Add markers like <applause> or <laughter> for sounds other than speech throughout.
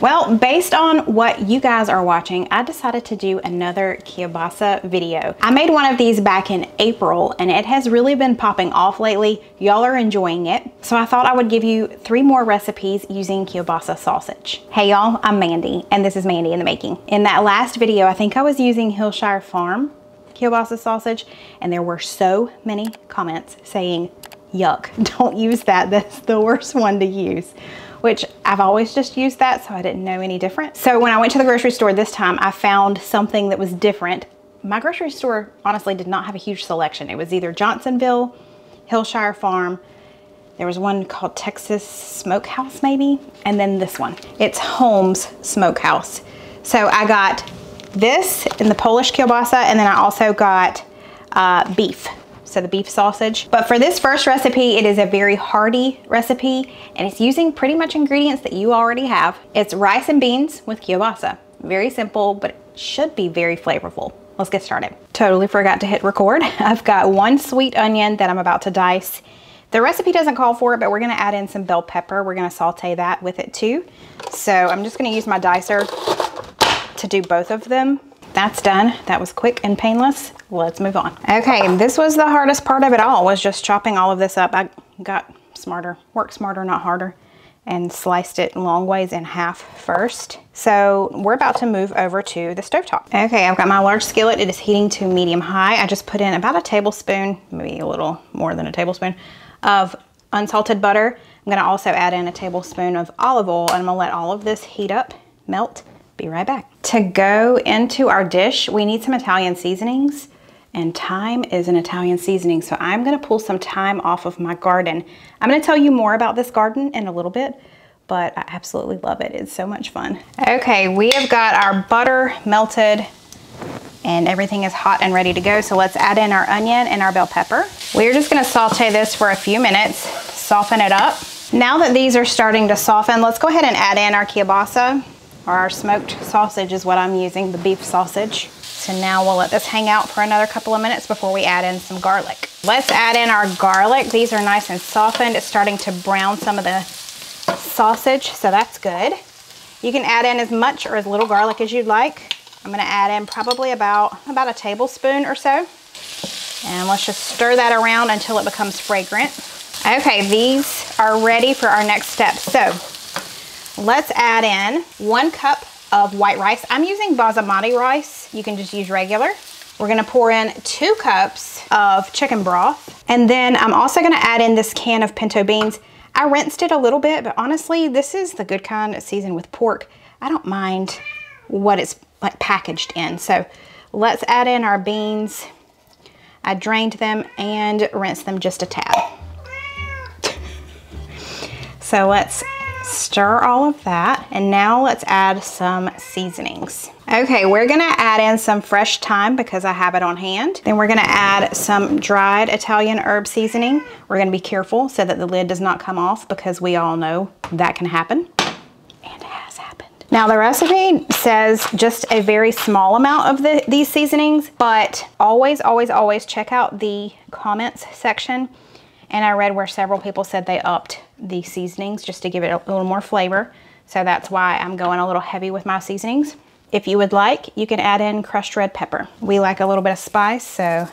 Well, based on what you guys are watching, I decided to do another kielbasa video. I made one of these back in April and it has really been popping off lately. Y'all are enjoying it. So I thought I would give you three more recipes using kielbasa sausage. Hey y'all, I'm Mandy and this is Mandy in the Making. In that last video, I think I was using Hillshire Farm kielbasa sausage and there were so many comments saying, yuck, <laughs> don't use that. That's the worst one to use which I've always just used that, so I didn't know any different. So when I went to the grocery store this time, I found something that was different. My grocery store honestly did not have a huge selection. It was either Johnsonville, Hillshire Farm, there was one called Texas Smokehouse maybe, and then this one. It's Holmes Smokehouse. So I got this in the Polish kielbasa, and then I also got uh, beef so the beef sausage. But for this first recipe, it is a very hearty recipe and it's using pretty much ingredients that you already have. It's rice and beans with kielbasa. Very simple, but it should be very flavorful. Let's get started. Totally forgot to hit record. <laughs> I've got one sweet onion that I'm about to dice. The recipe doesn't call for it, but we're gonna add in some bell pepper. We're gonna saute that with it too. So I'm just gonna use my dicer to do both of them that's done. That was quick and painless. Let's move on. Okay, this was the hardest part of it all, was just chopping all of this up. I got smarter, work smarter, not harder, and sliced it long ways in half first. So we're about to move over to the stovetop. Okay, I've got my large skillet. It is heating to medium high. I just put in about a tablespoon, maybe a little more than a tablespoon, of unsalted butter. I'm gonna also add in a tablespoon of olive oil and I'm gonna let all of this heat up, melt, be right back. To go into our dish, we need some Italian seasonings and thyme is an Italian seasoning. So I'm gonna pull some thyme off of my garden. I'm gonna tell you more about this garden in a little bit, but I absolutely love it. It's so much fun. Okay, we have got our butter melted and everything is hot and ready to go. So let's add in our onion and our bell pepper. We're just gonna saute this for a few minutes, soften it up. Now that these are starting to soften, let's go ahead and add in our kielbasa or our smoked sausage is what I'm using, the beef sausage. So now we'll let this hang out for another couple of minutes before we add in some garlic. Let's add in our garlic. These are nice and softened. It's starting to brown some of the sausage, so that's good. You can add in as much or as little garlic as you'd like. I'm gonna add in probably about, about a tablespoon or so. And let's just stir that around until it becomes fragrant. Okay, these are ready for our next step. So Let's add in one cup of white rice. I'm using basmati rice. You can just use regular. We're gonna pour in two cups of chicken broth. And then I'm also gonna add in this can of pinto beans. I rinsed it a little bit, but honestly, this is the good kind seasoned with pork. I don't mind what it's like packaged in. So let's add in our beans. I drained them and rinsed them just a tad. <laughs> so let's Stir all of that. And now let's add some seasonings. Okay, we're gonna add in some fresh thyme because I have it on hand. Then we're gonna add some dried Italian herb seasoning. We're gonna be careful so that the lid does not come off because we all know that can happen. And it has happened. Now the recipe says just a very small amount of the, these seasonings, but always, always, always check out the comments section and I read where several people said they upped the seasonings just to give it a little more flavor. So that's why I'm going a little heavy with my seasonings. If you would like, you can add in crushed red pepper. We like a little bit of spice, so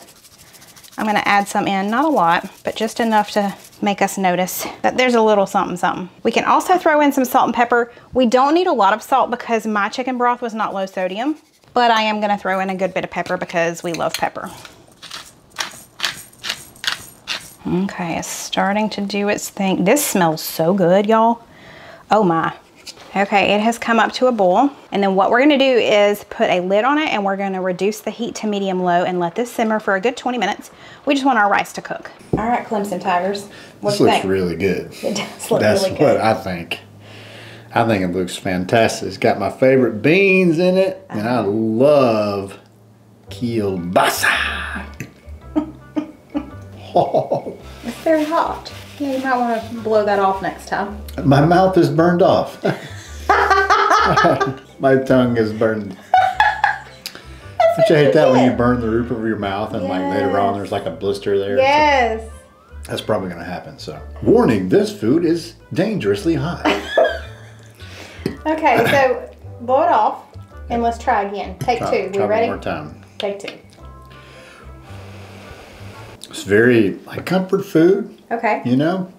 I'm gonna add some in, not a lot, but just enough to make us notice that there's a little something something. We can also throw in some salt and pepper. We don't need a lot of salt because my chicken broth was not low sodium, but I am gonna throw in a good bit of pepper because we love pepper. Okay, it's starting to do its thing. This smells so good, y'all. Oh my. Okay, it has come up to a boil. And then what we're gonna do is put a lid on it and we're gonna reduce the heat to medium low and let this simmer for a good 20 minutes. We just want our rice to cook. All right, Clemson Tigers, what this looks think? really good. <laughs> It does look That's really good. That's what I think. I think it looks fantastic. It's got my favorite beans in it, and I love kielbasa. Oh. It's very hot. Yeah, you might want to blow that off next time. My mouth is burned off. <laughs> my tongue is burned. Don't you hate that when you burn the roof of your mouth and like later on there's like a blister there? Yes. So that's probably gonna happen. So warning, this food is dangerously hot. <laughs> Okay, so blow it off and let's try again. Take Try- two. try We ready? One more time. Take two. It's very like comfort food, Okay. you know?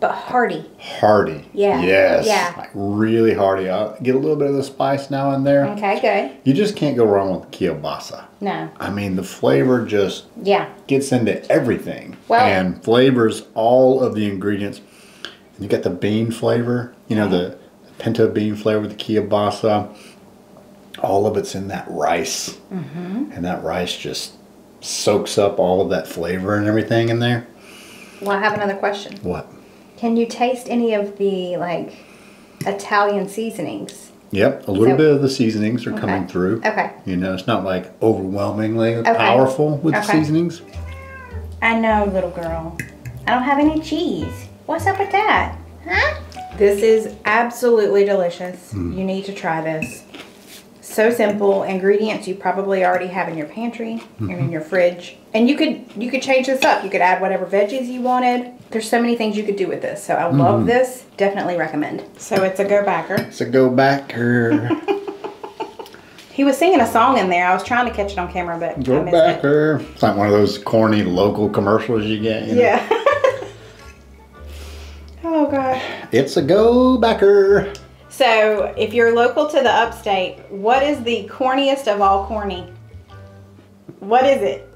But hearty. Hearty. Yeah, Yes. yeah. Like really hearty. I'll get a little bit of the spice now and there. Okay, good. You just can't go wrong with kielbasa. No. I mean, the flavor just Yeah. gets into everything Well- and flavors all of the ingredients. And you got the bean flavor, you know, the pinto bean flavor, the kielbasa. All of it's in that rice. Mm-hmm. And that rice just soaks up all of that flavor and everything in there. Well, I have another question. What? Can you taste any of the like Italian seasonings? Yep, a little So- bit of the seasonings are coming through. Okay. You know, it's not like overwhelmingly powerful with the seasonings. I know, little girl. I don't have any cheese. What's up with that? Huh? This is absolutely delicious. Hmm. You need to try this. So simple. Ingredients you probably already have in your pantry and in mm-hmm. your fridge. And you could you could change this up. You could add whatever veggies you wanted. There's so many things you could do with this. So I mm-hmm. love this. Definitely recommend. So it's a go backer. It's a go backer. <laughs> He was singing a song in there. I was trying to catch it on camera, but I Go missed back it. It's like one of those corny local commercials you get. You know? Yeah. <laughs> oh god. It's a go backer. So, if you're local to the upstate, what is the corniest of all corny? What is it?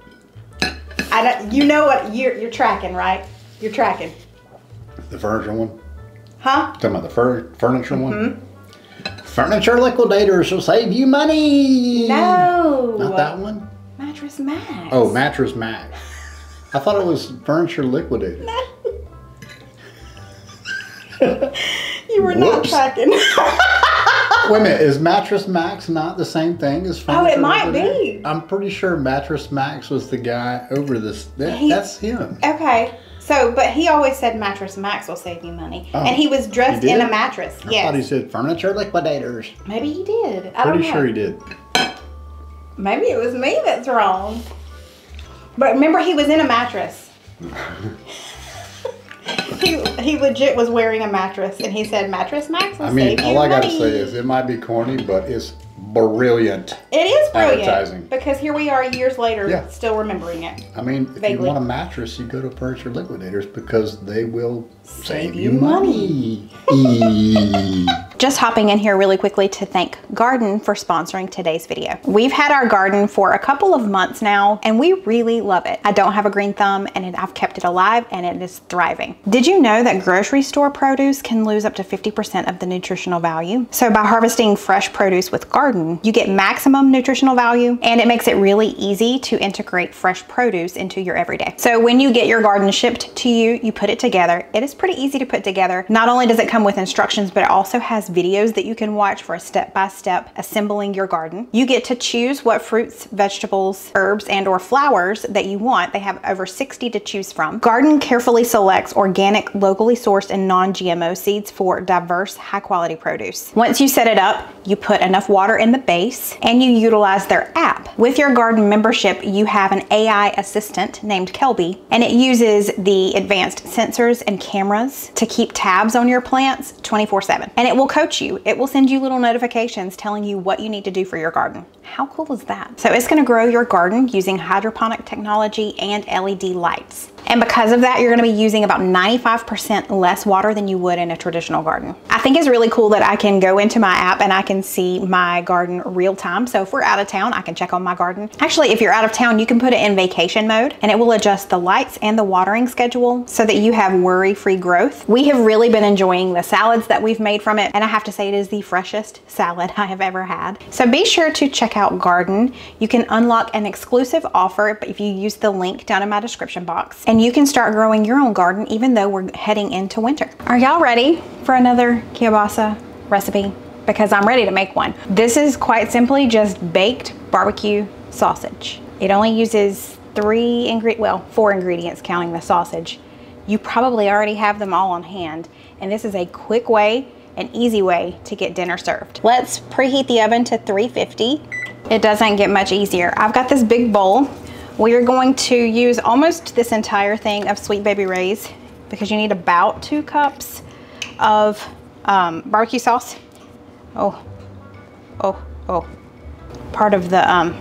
I don't, you know what you're, you're tracking, right? You're tracking, The furniture one. huh? Talking about the fur- furniture one. Mm-hmm. Furniture liquidators will save you money. No, Not that one. Mattress Max. Oh, mattress max. I thought it was furniture liquidator. <laughs> you were not Whoops. tracking. <laughs> Wait a minute, is Mattress Max not the same thing as Furniture Oh, it might be. I'm pretty sure Mattress Max was the guy over this. That, He- that's him. okay, so but he always said Mattress Max will save you money, Oh, and he was dressed he in a mattress. I yes, thought he said Furniture Liquidators. maybe he did. I don't Pretty sure he did. Maybe it was me that's wrong. But remember, he was in a mattress. <laughs> he, he legit was wearing a mattress, and he said, "Mattress Max will I mean, save you all I gotta money." say is it might be corny, but it's brilliant. it is brilliant advertising. because here we are years later, Yeah. still remembering it. I mean, if Vaguely. you want a mattress, you go to Furniture Liquidators because they will save, you you money. <laughs> Just hopping in here really quickly to thank Gardyn for sponsoring today's video. We've had our garden for a couple of months now and we really love it. I don't have a green thumb and it, I've kept it alive and it is thriving. Did you know that grocery store produce can lose up to 50% of the nutritional value? So by harvesting fresh produce with Gardyn, you get maximum nutritional value and it makes it really easy to integrate fresh produce into your everyday. So when you get your garden shipped to you, you put it together. It is pretty easy to put together. Not only does it come with instructions, but it also has videos that you can watch for a step-by-step assembling your garden. You get to choose what fruits, vegetables, herbs, and or flowers that you want. They have over 60 to choose from. Gardyn carefully selects organic, locally sourced, and non-GMO seeds for diverse, high-quality produce. Once you set it up, you put enough water in the base and you utilize their app. With your garden membership, you have an AI assistant named Kelby, and it uses the advanced sensors and cameras to keep tabs on your plants 24 7. And it will coach you. It will send you little notifications telling you what you need to do for your garden. How cool is that? So it's gonna grow your garden using hydroponic technology and LED lights. And because of that, you're gonna be using about 95% less water than you would in a traditional garden. I think it's really cool that I can go into my app and I can see my garden real time. So if we're out of town, I can check on my garden. Actually, if you're out of town, you can put it in vacation mode and it will adjust the lights and the watering schedule so that you have worry-free growth. We have really been enjoying the salads that we've made from it. And I have to say it is the freshest salad <laughs> I have ever had. So be sure to check out Gardyn. You can unlock an exclusive offer if you use the link down in my description box. And you can start growing your own garden even though we're heading into winter. Are y'all ready for another kielbasa recipe? Because I'm ready to make one. This is quite simply just baked barbecue sausage. It only uses three ingredient, well, four ingredients counting the sausage. You probably already have them all on hand. And this is a quick way, an easy way to get dinner served. Let's preheat the oven to 350. It doesn't get much easier. I've got this big bowl. We are going to use almost this entire thing of Sweet Baby Ray's because you need about two cups of um, barbecue sauce. oh, oh, oh. Part of the um,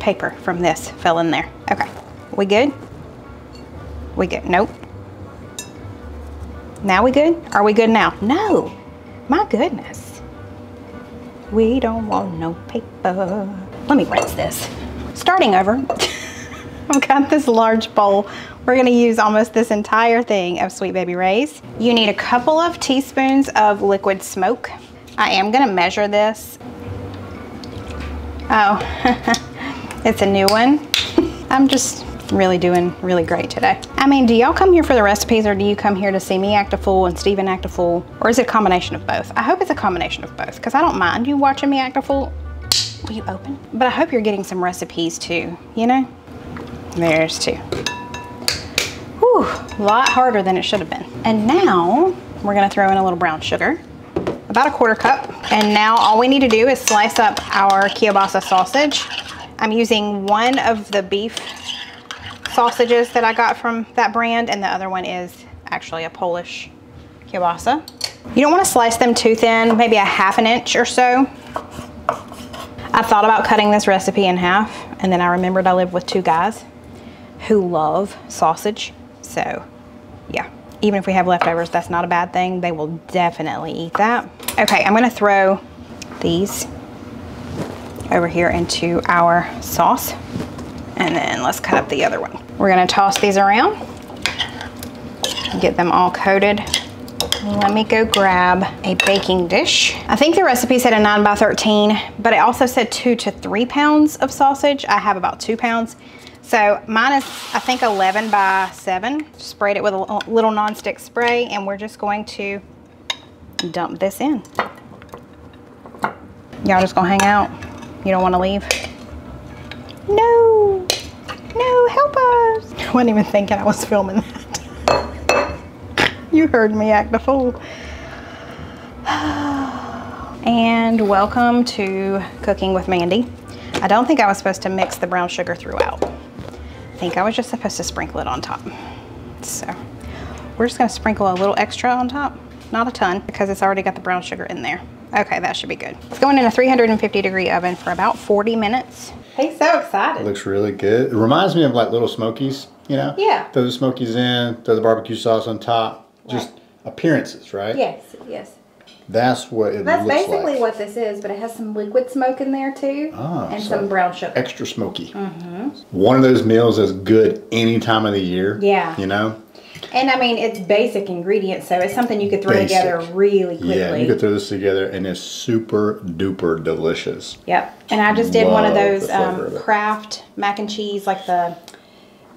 paper from this fell in there. Okay, we good? We good? Nope. Now we good? Are we good now? No. My goodness. We don't want no paper. Let me rinse this. Starting over. <laughs> I've got this large bowl. We're gonna use almost this entire thing of Sweet Baby Ray's. You need a couple of teaspoons of liquid smoke. I am gonna measure this. Oh, <laughs> it's a new one. <laughs> I'm just really doing really great today. I mean, do y'all come here for the recipes or do you come here to see me act a fool and Steven act a fool? Or is it a combination of both? I hope it's a combination of both because I don't mind you watching me act a fool. Will you open? But I hope you're getting some recipes too, you know? There's two. Whew, a lot harder than it should have been. And now we're gonna throw in a little brown sugar, about a quarter cup. And now all we need to do is slice up our kielbasa sausage. I'm using one of the beef sausages that I got from that brand and the other one is actually a Polish kielbasa. You don't want to slice them too thin, maybe a half an inch or so. I thought about cutting this recipe in half and then I remembered I live with two guys who love sausage. So yeah, even if we have leftovers, that's not a bad thing. They will definitely eat that. Okay, I'm gonna throw these over here into our sauce. And then let's cut up the other one. We're gonna toss these around, get them all coated. Let me go grab a baking dish. I think the recipe said a nine by 13, but it also said two to three pounds of sausage. I have about two pounds. So mine is, I think 11 by seven. Sprayed it with a little nonstick spray and we're just going to dump this in. Y'all just gonna hang out? You don't wanna leave? No, no, help us. <laughs> I wasn't even thinking I was filming that. <laughs> you heard me act a fool. <sighs> and welcome to Cooking with Mandy. I don't think I was supposed to mix the brown sugar throughout. I think I was just supposed to sprinkle it on top. So we're just gonna sprinkle a little extra on top, not a ton, because it's already got the brown sugar in there. Okay, that should be good. It's going in a 350 degree oven for about 40 minutes. He's so excited. It looks really good. It reminds me of like Little Smokies, you know? Yeah. Throw the Smokies in, throw the barbecue sauce on top. Just Right. appearances, right? Yes, yes. That's what it That's looks basically like. what this is, but it has some liquid smoke in there too, Ah, and so some brown sugar. Extra smoky. One of those meals is good any time of the year. Yeah. You know? And I mean, it's basic ingredients, so it's something you could throw Basic. together really quickly. Yeah, you could throw this together and it's super duper delicious. Yep. And I just did one of those um, of it. Kraft mac and cheese, like the,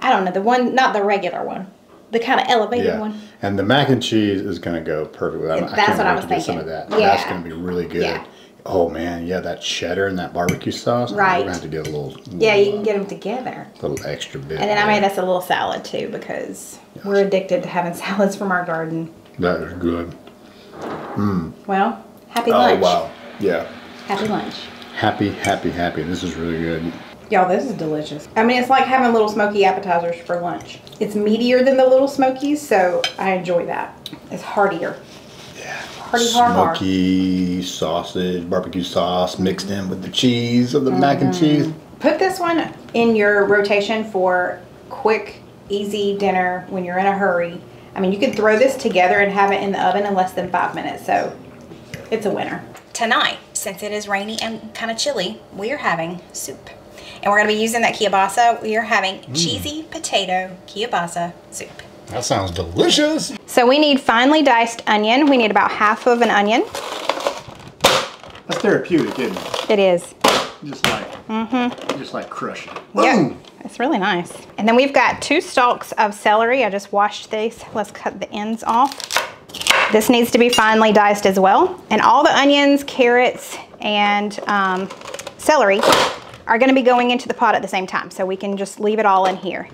I don't know, the one, not the regular one, the kind of elevated Yeah. one. And the mac and cheese is gonna go perfect with that. Yeah, I that's can't what I was to get some of thinking. that. That's gonna be really good. Yeah. Oh man, yeah, that cheddar and that barbecue sauce. Right. We're gonna have to get a little, Yeah, you little, can get them together. uh, little extra bit. And then I made us a little salad too because we're addicted to having <laughs> salads from our garden. That is good. Well, happy Oh lunch. wow. Yeah. Happy lunch. Happy, happy, happy. This is really good. Y'all, this is delicious. I mean, it's like having little smoky appetizers for lunch. It's meatier than the little smokies, so I enjoy that. It's heartier. Yeah. Hearty har har. Smoky sausage, barbecue sauce mixed in with the cheese of the mac and mm-hmm. cheese. Put this one in your rotation for quick, easy dinner when you're in a hurry. I mean, you can throw this together and have it in the oven in less than five minutes, so it's a winner. Tonight, since it is rainy and kind of chilly, we are having soup. And we're gonna be using that kielbasa. We are having cheesy potato kielbasa soup. That sounds delicious. So we need finely diced onion. We need about half of an onion. That's therapeutic, isn't it? It is. Just like, mm-hmm. just like crushing. Yeah, it's really nice. And then we've got two stalks of celery. I just washed these. Let's cut the ends off. This needs to be finely diced as well. And all the onions, carrots, and um, celery are gonna be going into the pot at the same time. So we can just leave it all in here.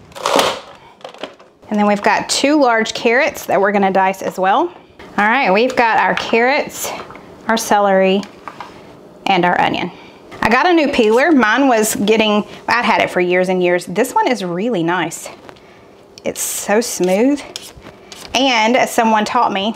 And then we've got two large carrots that we're gonna dice as well. All right, we've got our carrots, our celery, and our onion. I got a new peeler. Mine was getting, I'd had it for years and years. This one is really nice. It's so smooth. And as someone taught me,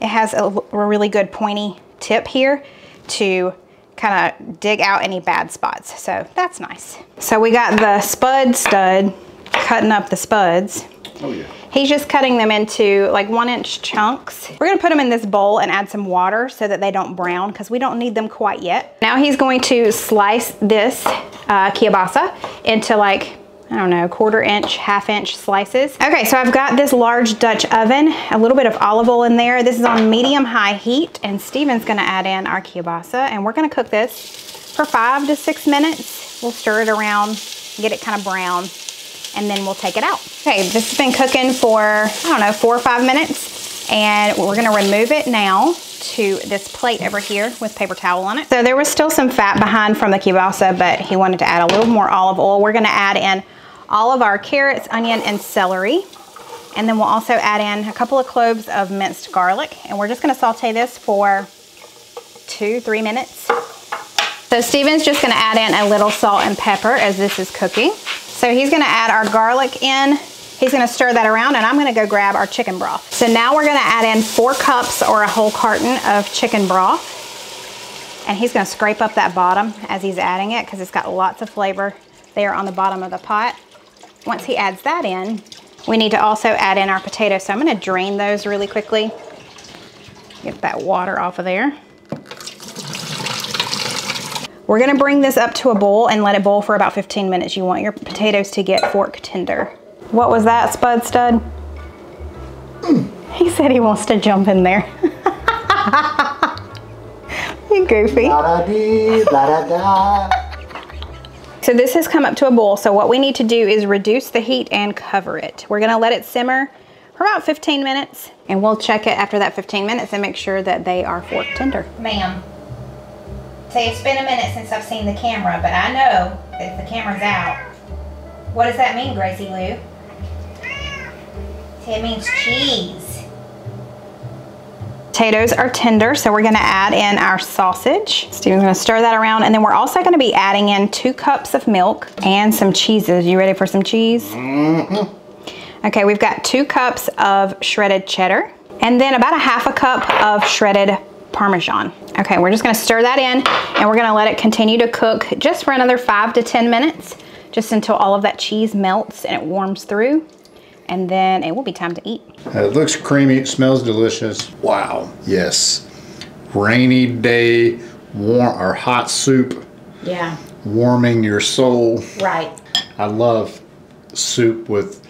it has a, a really good pointy tip here. to kind of dig out any bad spots. So that's nice. So we got the spud stud cutting up the spuds. Oh yeah. He's just cutting them into like one inch chunks. We're gonna put them in this bowl and add some water so that they don't brown because we don't need them quite yet. Now he's going to slice this uh, kielbasa into like I don't know, quarter inch, half inch slices. Okay, so I've got this large Dutch oven, a little bit of olive oil in there. This is on medium high heat and Steven's gonna add in our kielbasa and we're gonna cook this for five to six minutes. We'll stir it around, get it kind of brown and then we'll take it out. Okay, this has been cooking for, I don't know, four or five minutes and we're gonna remove it now to this plate over here with paper towel on it. So there was still some fat behind from the kielbasa, but he wanted to add a little more olive oil. We're gonna add in all of our carrots, onion, and celery. And then we'll also add in a couple of cloves of minced garlic. And we're just gonna saute this for two, three minutes. So Steven's just gonna add in a little salt and pepper as this is cooking. So he's gonna add our garlic in. He's gonna stir that around and I'm gonna go grab our chicken broth. So now we're gonna add in four cups or a whole carton of chicken broth. And he's gonna scrape up that bottom as he's adding it because it's got lots of flavor there on the bottom of the pot. Once he adds that in, we need to also add in our potatoes. So I'm gonna drain those really quickly. Get that water off of there. We're gonna bring this up to a boil and let it boil for about 15 minutes. You want your potatoes to get fork tender. What was that, Spud Stud? He said he wants to jump in there. <laughs> you goofy. So this has come up to a boil. So what we need to do is reduce the heat and cover it. We're gonna let it simmer for about 15 minutes and we'll check it after that 15 minutes and make sure that they are fork tender. Ma'am, say it's been a minute since I've seen the camera, but I know that the camera's out. What does that mean, Gracie Lou? Say it means cheese. Potatoes are tender, so we're gonna add in our sausage. Steven's gonna stir that around, and then we're also gonna be adding in two cups of milk and some cheeses. You ready for some cheese? Mm -hmm. Okay, we've got two cups of shredded cheddar, and then about a half a cup of shredded Parmesan. Okay, we're just gonna stir that in, and we're gonna let it continue to cook just for another five to 10 minutes, just until all of that cheese melts and it warms through and then it will be time to eat. It looks creamy, it smells delicious. Wow, yes. Rainy day, warm or hot soup. Yeah. Warming your soul. Right. I love soup with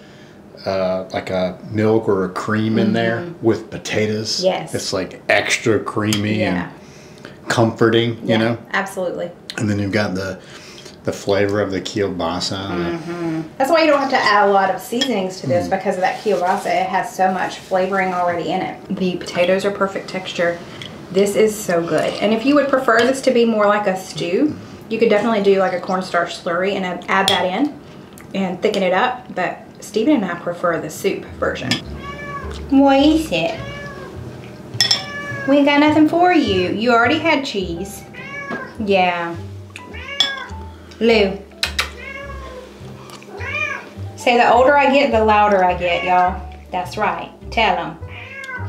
uh, like a milk or a cream in mm -hmm. there mm-hmm. with potatoes. Yes. It's like extra creamy yeah. and comforting, you know? Absolutely. And then you've got the the flavor of the kielbasa. Mm -hmm. That's why you don't have to add a lot of seasonings to this mm. because of that kielbasa. It has so much flavoring already in it. The potatoes are perfect texture. This is so good. And if you would prefer this to be more like a stew, you could definitely do like a cornstarch slurry and add that in and thicken it up. But Steven and I prefer the soup version. What is it? We ain't got nothing for you. You already had cheese. Yeah. Lou. Say the older I get, the louder I get, y'all. That's right. Tell them.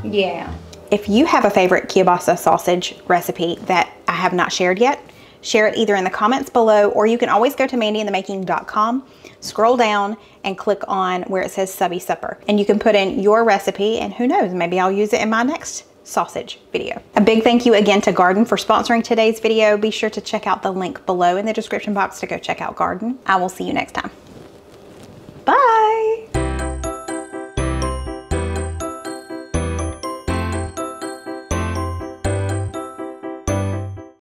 Yeah. If you have a favorite kielbasa sausage recipe that I have not shared yet, share it either in the comments below or you can always go to mandyinthemaking.com, scroll down and click on where it says Subbie Supper. And you can put in your recipe and who knows, maybe I'll use it in my next sausage video. A big thank you again to Gardyn for sponsoring today's video. Be sure to check out the link below in the description box to go check out Gardyn. I will see you next time. Bye.